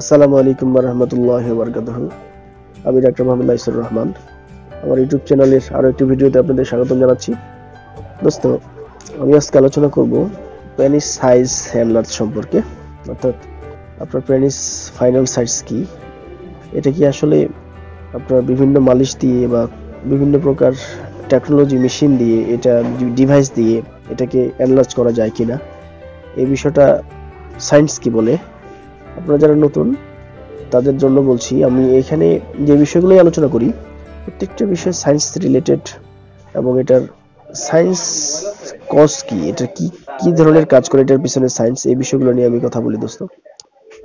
আসসালামু আলাইকুম রহমতুল্লাহ বরকাতহ। আমি ডাক্তার মোহাম্মদ নাইসুর রহমান। আমার ইউটিউব চ্যানেলের আরও একটি ভিডিওতে আপনাদের স্বাগতম জানাচ্ছি। দোস্ত, আমি আজকে আলোচনা করব পেনিস সাইজ হ্যান্ডলার সম্পর্কে। অর্থাৎ আপনার পেনিস ফাইনাল সাইজ কি? এটা কি আসলে আপনার বিভিন্ন মালিশ দিয়ে বা বিভিন্ন প্রকার টেকনোলজি মেশিন দিয়ে এটা ডিভাইস দিয়ে এটাকে অ্যানালাইজ করা যায় কিনা? এই বিষয়টা সায়েন্স কি বলে? আপনারা যারা নতুন, তাদের জন্য বলছি, আমি এখানে যে বিষয়গুলোই আলোচনা করি, প্রত্যেকটা বিষয় সায়েন্স রিলেটেড এবং এটার সায়েন্স কজ কি, এটা কি কি ধরনের কাজ করে, এটার পিছনে সায়েন্স এই বিষয়গুলো নিয়ে আমি কথা বলি দোস্ত।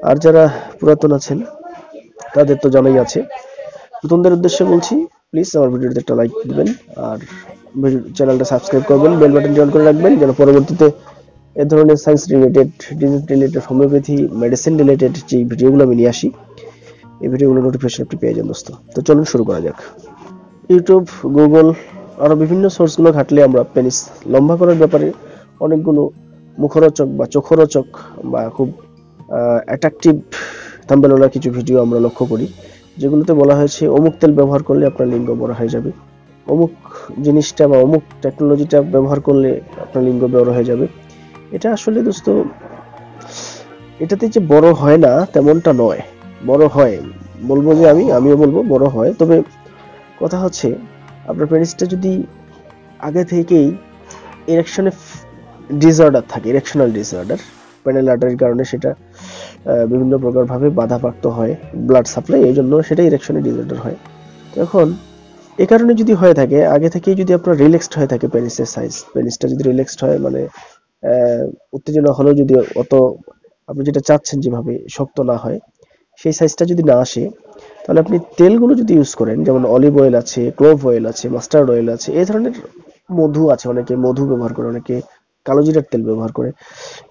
আর যারা পুরাতন আছেন, তাদের তো জানাই আছে। নতুনদের উদ্দেশ্যে বলছি প্লিজ আমার ভিডিওতে একটা লাইক দিবেন, আর চ্যানেলটা সাবস্ক্রাইব করবেন বেল বাটনটি অন করে রাখবেন, যেন পরবর্তীতে এ ধরনের science related disease related homeopathy medicine related যে ভিডিওগুলো আমি নিয়ে আসি, এই ভিডিওগুলো নোটিফিকেশন আপনি পেয়ে যান দোস্ত। তো চলুন শুরু করা যাক। ইউটিউব গুগল আরও বিভিন্ন সোর্সগুলো ঘাটলে আমরা পেনিস লম্বা করার ব্যাপারে অনেকগুলো মুখরোচক বা চোখরোচক বা খুব অ্যাট্রাকটিভ থাম্বেলওয়ালা কিছু ভিডিও আমরা লক্ষ্য করি, যেগুলোতে বলা হয়েছে অমুক তেল ব্যবহার করলে আপনার লিঙ্গ বড় হয়ে যাবে। অমুক জিনিসটা বা অমুক টেকনোলজিটা ব্যবহার করলে আপনার লিঙ্গ বড় হয়ে যাবে। এটা আসলে দোস্ত, এটাতে যে বড় হয় না তেমনটা নয়। বড় হয়, বলব যে আমি, আমিও বলব বড় হয়। তবে কথা হচ্ছে, আপনার পেনিসটা যদি আগে থেকেই ইরেকশনে ডিসঅর্ডার থাকে ইরেকশনাল ডিসঅর্ডার প্যানেল আর্টারির কারণে সেটা বিভিন্ন প্রকার ভাবে বাধাপ্রাপ্ত হয় ব্লাড সাপ্লাই এই জন্য সেটা ইরেকশনে ডিসঅর্ডার হয়। এখন, এ কারণে যদি হয়ে থাকে, আগে থেকেই যদি আপনার রিল্যাক্সড হয়ে থাকে পেনিসের সাইজ পেনিসটা যদি রিল্যাক্সড হয় মানে উত্তেজনা হলেও যদি অত আপনি যেটা চাচ্ছেন যেভাবে শক্ত না হয়, সেই সাইজটা যদি না আসে, তাহলে আপনি তেলগুলো যদি ইউজ করেন, যেমন অলিভ অয়েল আছে ক্লোভ অয়েল আছে মাস্টার্ড অয়েল আছে, এই ধরনের মধু আছে অনেকে, মধু ব্যবহার করে, অনেকে কালো জিরার তেল ব্যবহার করে।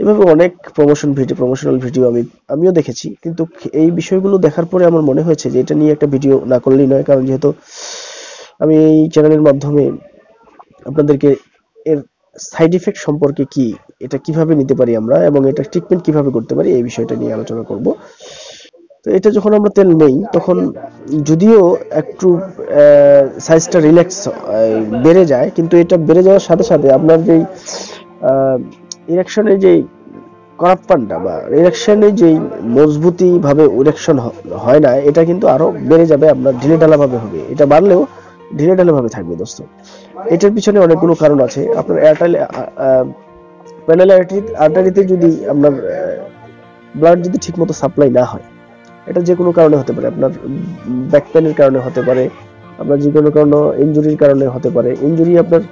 এভাবে অনেক প্রমোশন ভিডিও প্রমোশনাল ভিডিও আমি, আমিও দেখেছি। কিন্তু এই বিষয়গুলো দেখার পরে আমার মনে হয়েছে যে এটা নিয়ে একটা ভিডিও না করলেই নয়, কারণ যেহেতু আমি এই চ্যানেলের মাধ্যমে আপনাদেরকে এর সাইড ইফেক্ট সম্পর্কে কি, এটা কীভাবে নিতে পারি আমরা এবং এটা ট্রিটমেন্ট কীভাবে করতে পারি, এই বিষয়টা নিয়ে আলোচনা করব। তো এটা যখন আমরা তেল নেই, তখন যদিও একটু সাইজটা রিল্যাক্স বেড়ে যায়, কিন্তু এটা বেড়ে যাওয়ার সাথে সাথে আপনার যেই ইরেকশনের যেই করাপ্পানটা বা ইরেকশনে যেই মজবুতি ভাবে ইরেকশন হয় না, এটা কিন্তু আরও বেড়ে যাবে, আপনার ঢিলে ঢালা ভাবে হবে। এটা বাড়লেও ঢিলে ঢালা ভাবে থাকবে দোস্ত। এটার পিছনে অনেকগুলো কারণ আছে। আপনার এয়ারটেল প্যানেল আর্টারিতে যদি আপনার ব্লাড যদি ঠিকমতো সাপ্লাই না হয়, এটা যে কোনো কারণে হতে পারে। আপনার ব্যাক পেনের কারণে হতে পারে, আপনার যে কোনো কারণে ইঞ্জুরির কারণে হতে পারে। ইঞ্জুরি আপনার,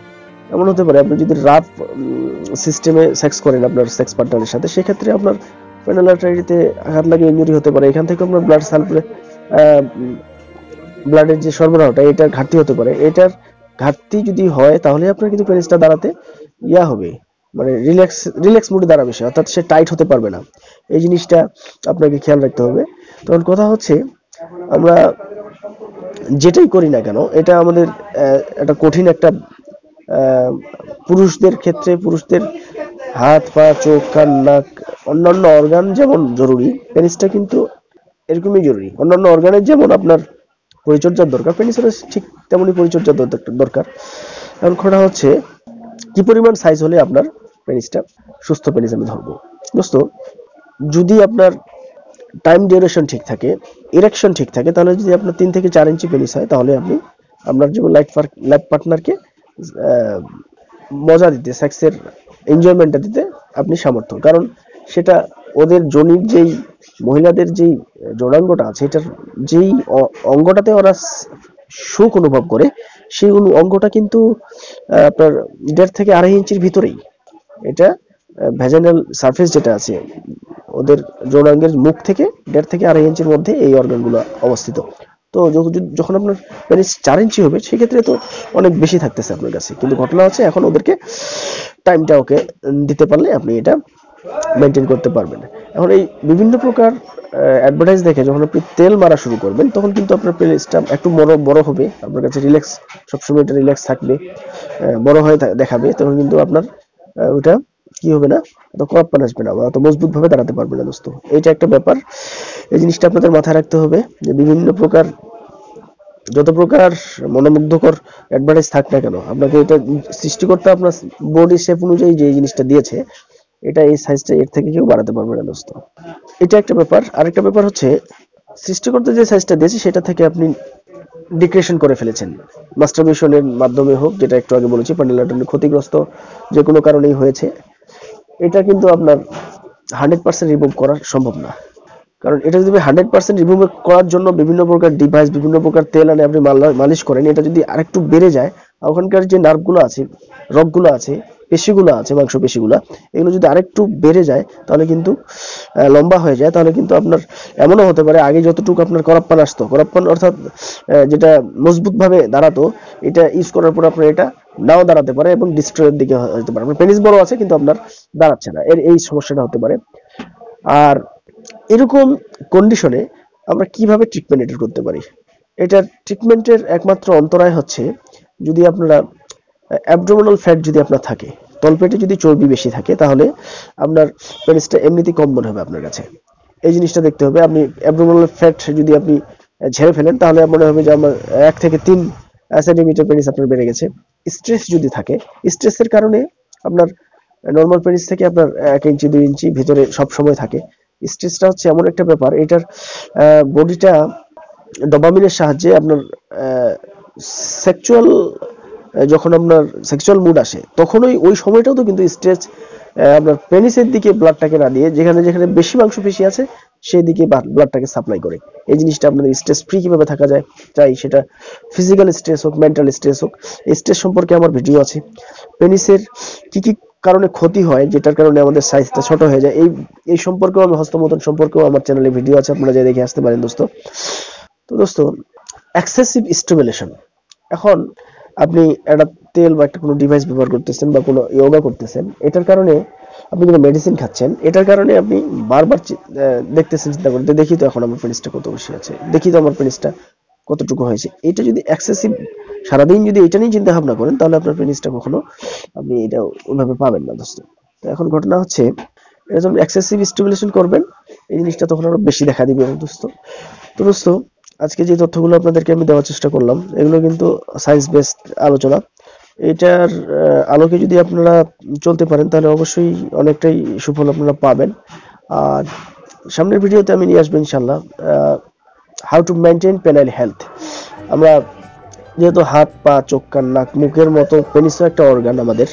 এমন হতে পারে, আপনি যদি রাফ সিস্টেমে সেক্স করেন আপনার সেক্স পার্টনারের সাথে, সেক্ষেত্রে আপনার প্যানেল আর্টারিতে আঘাত লাগে ইঞ্জুরি হতে পারে। এখান থেকে আপনার ব্লাড সাপ্লাই ব্লাডের যে সরবরাহটা, এটার ঘাটতি হতে পারে। এটার ঘাটতি যদি হয়, তাহলে আপনার কিন্তু পেনিসটা দাঁড়াতে ইয়া হবে। মানে রিল্যাক্স রিল্যাক্স মুডে দাঁড়াবে সে, অর্থাৎ সে টাইট হতে পারবে না। এই জিনিসটা আপনাকে খেয়াল রাখতে হবে। তখন কথা হচ্ছে, আমরা যেটাই করি না কেন, এটা আমাদের একটা কঠিন একটা পুরুষদের ক্ষেত্রে, পুরুষদের হাত, পা, চোখ, কান, নাক, অন্যান্য অর্গান যেমন জরুরি পেনিসটা কিন্তু এরকমই জরুরি। অন্যান্য অর্গানের যেমন আপনার পরিচর্যার দরকার। পেনিসের ঠিক তেমনই পরিচর্যার দরকার। এখন কথা হচ্ছে, কি পরিমাণ সাইজ হলে আপনার পেনিসটা, সুস্থ পেনিস আমি ধরবো? দোস্ত, যদি আপনার টাইম ডিউরেশন ঠিক থাকে ইরেকশন ঠিক থাকে, তাহলে যদি আপনার তিন থেকে চার ইঞ্চি পেনিস হয়, তাহলে আপনি আপনার যে লাইফ লাইফ পার্টনারকে মজা দিতে সেক্সের এনজয়মেন্টটা দিতে আপনি সামর্থ্য। কারণ সেটা ওদের জনির যেই, মহিলাদের যেই যৌনাঙ্গটা আছে, এটার যেই অঙ্গটাতে ওরা সুখ অনুভব করে, সেই অঙ্গটা কিন্তু আপনার দেড় থেকে আড়াই ইঞ্চির ভিতরেই। এটা ভ্যাজাইনাল সারফেস যেটা আছে, ওদের যৌনাঙ্গের মুখ থেকে দেড় থেকে আড়াই ইঞ্চির মধ্যে এই অর্গানগুলো অবস্থিত। তো যখন আপনার পেনিস চার ইঞ্চি হবে, সেক্ষেত্রে তো অনেক বেশি থাকতেছে আপনার কাছে। কিন্তু ঘটনা হচ্ছে এখন ওদেরকে টাইমটা ওকে দিতে পারলে আপনি এটা মেনটেন করতে পারবেন। এখন এই বিভিন্ন প্রকার অ্যাডভার্টাইজ দেখে যখন আপনি তেল মারা শুরু করবেন, তখন কিন্তু আপনার পেনিসটা একটু বড় বড় হবে। আপনার কাছে রিল্যাক্স সবসময় এটা রিল্যাক্স থাকবে বড় হয়ে দেখাবে। তখন কিন্তু আপনার ওটা কি হবে না, অত করাপ্পান আসবে না অত মজবুত ভাবে দাঁড়াতে পারবে না দোস্ত। এইটা একটা ব্যাপার। এই জিনিসটা আপনাদের মাথায় রাখতে হবে যে বিভিন্ন প্রকার, যত প্রকার মনোমুগ্ধকর অ্যাডভার্টাইজ থাক না কেন, আপনাকে এটা সৃষ্টিকর্তা আপনার বডি শেপ অনুযায়ী যে জিনিসটা দিয়েছে এটা এই সাইজটা এর থেকে কেউ বাড়াতে পারবে না দোস্ত। এটা একটা ব্যাপার। আরেকটা ব্যাপার হচ্ছে, সৃষ্টিকর্তা যে সাইজটা দিয়েছে, সেটা থেকে আপনি ডিক্রেশন করে ফেলেছেন। মাস্টারবেশনের মাধ্যমে হোক, যেটা একটু আগে বলেছি পান্ডেলাটনের ক্ষতিগ্রস্ত যে কোনো কারণেই হয়েছে, এটা কিন্তু আপনার হান্ড্রেড পার্সেন্ট রিমুভ করা সম্ভব না। কারণ এটা যদি হান্ড্রেড পার্সেন্ট রিমুভ করার জন্য বিভিন্ন প্রকার ডিভাইস বিভিন্ন প্রকার তেল আনে, আপনি মালিশ করেন, এটা যদি আরেকটু বেড়ে যায়, ওখানকার যে নার্ভগুলো আছে, রগগুলো আছে পেশিগুলো আছে, মাংস পেশিগুলো, এগুলো যদি আরেকটু বেড়ে যায়, তাহলে কিন্তু লম্বা হয়ে যায়, তাহলে কিন্তু আপনার এমনও হতে পারে, আগে যতটুকু আপনার করাপ্পান আসতো, করাপ্পান অর্থাৎ যেটা মজবুত ভাবে দাঁড়াতো, এটা ইউজ করার পর আপনার এটা নাও দাঁড়াতে পারে এবং ডিস্ট্রয়ের দিকে হতে পারে। আপনার পেনিস বড় আছে, কিন্তু আপনার দাঁড়াচ্ছে না, এর এই সমস্যাটা হতে পারে। আর এরকম কন্ডিশনে আমরা কীভাবে ট্রিটমেন্ট করতে পারি? এটার ট্রিটমেন্টের একমাত্র অন্তরায় হচ্ছে, যদি আপনারা অ্যাবডোমিনাল ফ্যাট যদি আপনার থাকে তলপেটে যদি চর্বি বেশি থাকে, তাহলে আপনার পেনিসটা এমনিতেই কম মনে হবে আপনার কাছে। এই জিনিসটা দেখতে হবে। আপনি অ্যাবডোমিনাল ফ্যাট যদি আপনি ঝেড়ে ফেলেন, তাহলে মনে হবে যে আমার এক থেকে তিন সেন্টিমিটার পেনিস আপনার বেড়ে গেছে। স্ট্রেস যদি থাকে স্ট্রেসের কারণে আপনার নর্মাল পেনিস থেকে আপনার এক ইঞ্চি দুই ইঞ্চি ভিতরে সব সময় থাকে। স্ট্রেসটা হচ্ছে এমন একটা ব্যাপার, এটার বডিটা ডোপামিনের সাহায্যে আপনার সেক্সুয়াল যখন আপনার সেক্সুয়াল মুড আসে, তখনই ওই সময়টাও তো কিন্তু স্ট্রেস আপনার পেনিসের দিকে ব্লাডটাকে না দিয়ে যেখানে যেখানে বেশি মাংস পেশি আছে সেই দিকে ব্লাডটাকে সাপ্লাই করে। এই জিনিসটা আপনাদের স্ট্রেস ফ্রি কীভাবে থাকা যায় চাই সেটা ফিজিক্যাল স্ট্রেস হোক মেন্টাল স্ট্রেস হোক স্ট্রেস সম্পর্কে আমার ভিডিও আছে। পেনিসের কি কি কারণে ক্ষতি হয়, যেটার কারণে আমাদের সাইজটা ছোট হয়ে যায়, এই এই সম্পর্কেও আমি হস্তমতন সম্পর্কেও আমার চ্যানেলে ভিডিও আছে, আপনারা যাই দেখে আসতে পারেন, দোস্ত। তো দোস্ত এক্সেসিভ স্টিমুলেশন এখন আপনি একটা তেল বা একটা কোনো ডিভাইস ব্যবহার করতেছেন বা কোনো যোগা করতেছেন, এটার কারণে আপনি কোনো মেডিসিন খাচ্ছেন, এটার কারণে আপনি বারবার দেখতেছেন, চিন্তা করতে দেখি তো এখন আমার পেনিসটা কত বেশি আছে, দেখি তো আমার পেনিসটা কতটুকু হয়েছে। এটা যদি এক্সেসিভ সারাদিন যদি এটা নিয়ে চিন্তা ভাবনা করেন, তাহলে আপনার পেনিসটা কখনো আপনি এটা ওইভাবে পাবেন না, দোস্ত। তো এখন ঘটনা হচ্ছে, এটা যখন এক্সেসিভ স্টিমুলেশন করবেন, এই জিনিসটা তখন আরও বেশি দেখা দিবে, দোস্ত। তো দোস্ত আজকে যে তথ্যগুলো আপনাদেরকে আমি দেওয়ার চেষ্টা করলাম, এগুলো কিন্তু সায়েন্স বেসড আলোচনা। এটার আলোকে যদি আপনারা চলতে পারেন, তাহলে অবশ্যই অনেকটাই সুফল আপনারা পাবেন। আর সামনের ভিডিওতে আমি নিয়ে আসব ইনশাল্লাহ how to maintain penile health আমরা যেহেতু হাত, পা, চোখ, কান, নাক, মুখের মতো পেনিসও একটা অর্গান আমাদের,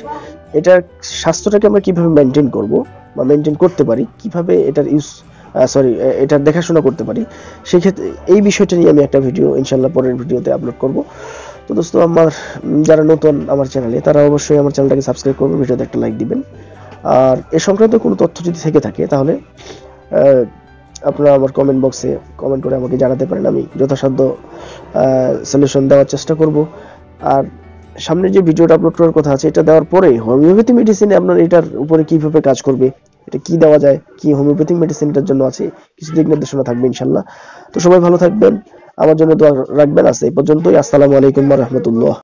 এটার স্বাস্থ্যটাকে আমরা কীভাবে মেনটেন করব বা মেনটেন করতে পারি, কীভাবে এটার ইউজ সরি এটা দেখাশোনা করতে পারি। সেক্ষেত্রে এই বিষয়টা নিয়ে আমি একটা ভিডিও ইনশাল্লাহ পরের ভিডিওতে আপলোড করব। তো দোস্ত, আমার যারা নতুন আমার চ্যানেলে তারা অবশ্যই আমার চ্যানেলটাকে সাবস্ক্রাইব করবে ভিডিওতে একটা লাইক দিবেন। আর এ সংক্রান্ত কোনো তথ্য যদি থেকে থাকে, তাহলে আপনারা আমার কমেন্ট বক্সে কমেন্ট করে আমাকে জানাতে পারেন। আমি যথাসাধ্য সলিউশন দেওয়ার চেষ্টা করব। আর সামনে যে ভিডিওটা আপলোড করার কথা আছে, এটা দেওয়ার পরে হোমিওপ্যাথি মেডিসিনে আপনার এটার উপরে কীভাবে কাজ করবে এটা কি দেওয়া যায়? কি হোমিওপ্যাথিক মেডিসিনটার জন্য আছে? কিছু দিক নির্দেশনা থাকবে ইনশাল্লাহ তো সবাই ভালো থাকবেন। আমার জন্য দোয়া রাখবেন। আজ এই পর্যন্তই। আসসালামু আলাইকুম রহমতুল্লাহ।